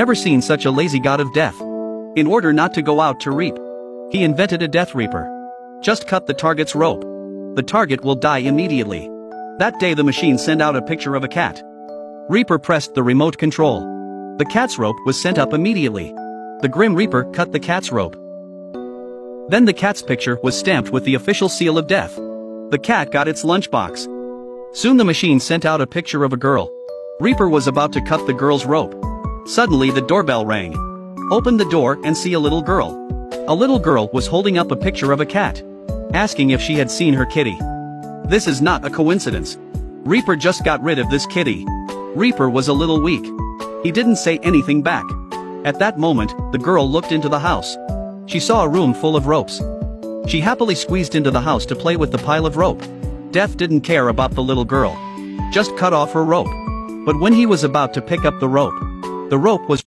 Never seen such a lazy god of death. In order not to go out to reap, he invented a death reaper. Just cut the target's rope. The target will die immediately. That day the machine sent out a picture of a cat. Reaper pressed the remote control. The cat's rope was sent up immediately. The Grim Reaper cut the cat's rope. Then the cat's picture was stamped with the official seal of death. The cat got its lunchbox. Soon the machine sent out a picture of a girl. Reaper was about to cut the girl's rope. Suddenly the doorbell rang. Open the door and see a little girl. A little girl was holding up a picture of a cat. Asking if she had seen her kitty. This is not a coincidence. Reaper just got rid of this kitty. Reaper was a little weak. He didn't say anything back. At that moment, the girl looked into the house. She saw a room full of ropes. She happily squeezed into the house to play with the pile of rope. Death didn't care about the little girl. Just cut off her rope. But when he was about to pick up the rope, the rope was